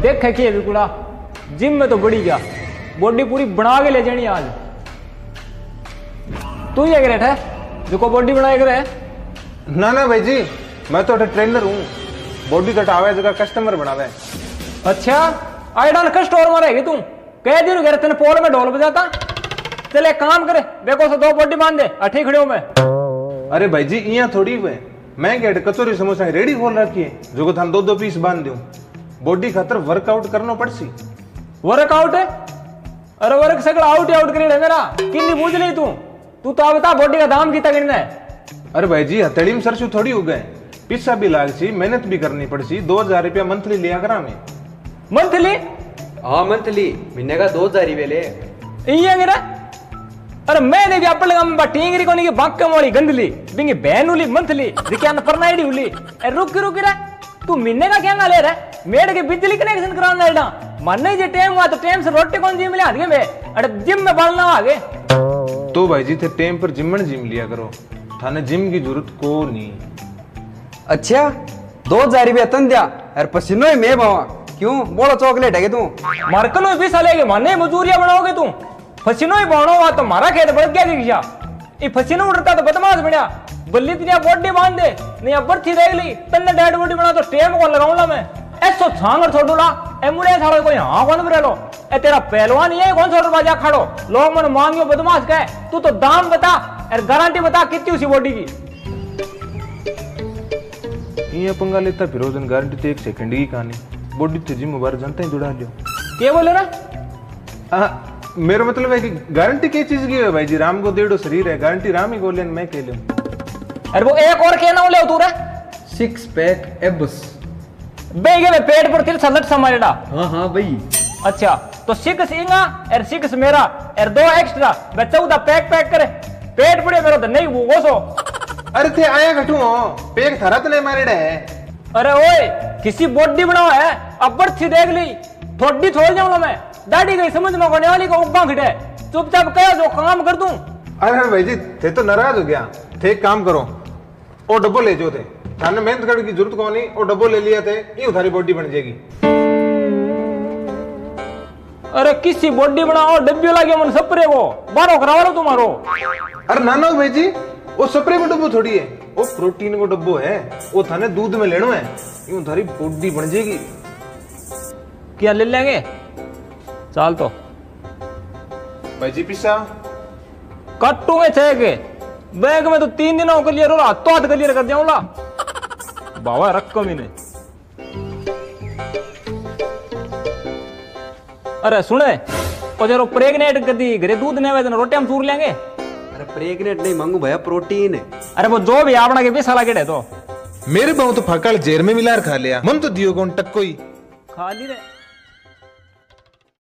देख के बिल्कुल जिम में तो बड़ी गया बॉडी पूरी बना के ले जानी आज। तू ही ग्रेट है। जो को बॉडी बनाए करे ना ना भाई जी मैं तो ट्रेनर हूँ। बॉडी कटावे जगह कस्टमर बनावे। अच्छा आई डन कस्ट और मारेगी तू। कह दिन घर तेने पोल में ढोल बजाता। चले काम करे देखो से दो बॉडी बाँध दे। अठी खड़े हो मैं। अरे भाई जी यहाँ थोड़ी हुए। मैं गेट कचोरी समोसा रेडी खोल रखी है? जो को थान दो दो पीस बाँध दूँ। बॉडी खातर वर्कआउट करना पड़सी वर्कआउट है? अरे वर्क सगळं आउट आउट करी मेरा। किन्नी बूझ ली तू? तू तो बता बॉडी का दाम कितना गिनना है? अरे भाई जी हथेली में सरसों थोड़ी हो गए। पिस्सा भी लाग सी मेहनत भी करनी पड़सी दो हज़ार रुपया मंथली लिया करा मैं। मंथली हाँ मंथली महीने का दो हज़ार रुपये ले इया गिरा अरे मैंने भी अपने गम टींगरी कोनी की बाक मोड़ी गंदली। बिंगी बहन उली मंथली रिक्यान परनाइडी उली। ए रुक रुक रे। तू महीने का क्या ले रहा मेड के बिजली कनेक्शन कराना है मन नहीं जे टाइम हुआ तो टाइम से रोटी कौन जी मिले आगे मैं? अरे जिम में बढ़ना आगे। तो भाई जी थे टाइम पर जिमन जिम लिया करो। थाने जिम की ज़रूरत को नहीं। अच्छा दो हज़ार रुपया तन दिया अरे पसीनो ही मैं बावा। क्यों? बोलो चॉकलेट है तू? मार्कलो भी साले माने मजूरिया बनाओगे तू। फसीनो ही बाणो हुआ तो मारा खेत बढ़ गया किया ये फसीनो उड़ता तो बदमाश बढ़िया बल्ली तेरी बॉडी बाँध दे। नहीं अब थी देख ली तन्ने डेड बॉडी बना तो टेम को लगाऊँगा मैं। ऐसो छांगर छोड़ूला ए मुड़े सालो कोई हाँ कौन बरे लो ए तेरा पहलवान ये कौन सा बाजा खड़ो? लोग मन मांगियो बदमाश कहे तू तो दाम बता और गारंटी बता कितनी उसी बॉडी की? ये पंगा लेता फिर दिन गारंटी तो एक सेकंड की कहानी। बॉडी तो जिम बार जनता ही जुड़ा लियो क्या बोले ना हाँ, मेरा मतलब है कि गारंटी क्या चीज़ की है भाई जी? राम को डेढ़ो शरीर है गारंटी राम ही गोले मैं कह लूँ। अरे वो एक और कहना ले तू रे? सिक्स पैक एब्स बेगे में पेट पर तिल सलट समारेडा हाँ हाँ भाई अच्छा तो सिक्स इंगा और सिक्स मेरा और दो एक्स्ट्रा मैं चौदह पैक पैक करे। पेट पड़े मेरा तो नहीं वो सो। अरे थे आया घटू पेट थरा तो नहीं मारे है। अरे ओए किसी बॉडी बनाओ है अब्बर थी देख ली। थोड़ी छोड़ जाऊँगा मैं। दाढ़ी गई समझ में कोने वाली को उब्बा खिटे चुपचाप कह जो काम कर दूँ। अरे भाई जी थे तो नाराज़ हो गया। थे काम करो ओ डब्बो ले जो थे थाने मेहनत करने की ज़रूरत को नहीं ओ डब्बो ले लिया थे यूँ थारी बॉडी बन जाएगी। अरे किसी बॉडी बनाओ डब्बी लगे मन सपरे को बारो करावा लो तुम्हारो। अरे ना ना भाई जी वो स्प्रे में डब्बो थोड़ी है। वो प्रोटीन को डब्बो है वो थाने दूध में लेनो है। यूँ थारी बॉडी बन जाएगी। क्या ले लेंगे? चाल तो। भाई जी पिस्सा कट्टूँगे छह के। बैंक में तो तीन दिनों के लिए रोला तो हाथ क्लियर कर जाऊँगा बाबा रकम ही नहीं अरे सुने और जरो प्रेग्नेंट कर दी घरे दूध नहीं वेदन रोटी हम चूर लेंगे। अरे प्रेग्नेंट नहीं मांगू भैया प्रोटीन है। अरे वो जो भी आपना के पैसा लगे तो मेरे बहु तो फकाल जेर में मिलार खा लिया। मन तो दियो कौन टक्को ही खा ली रे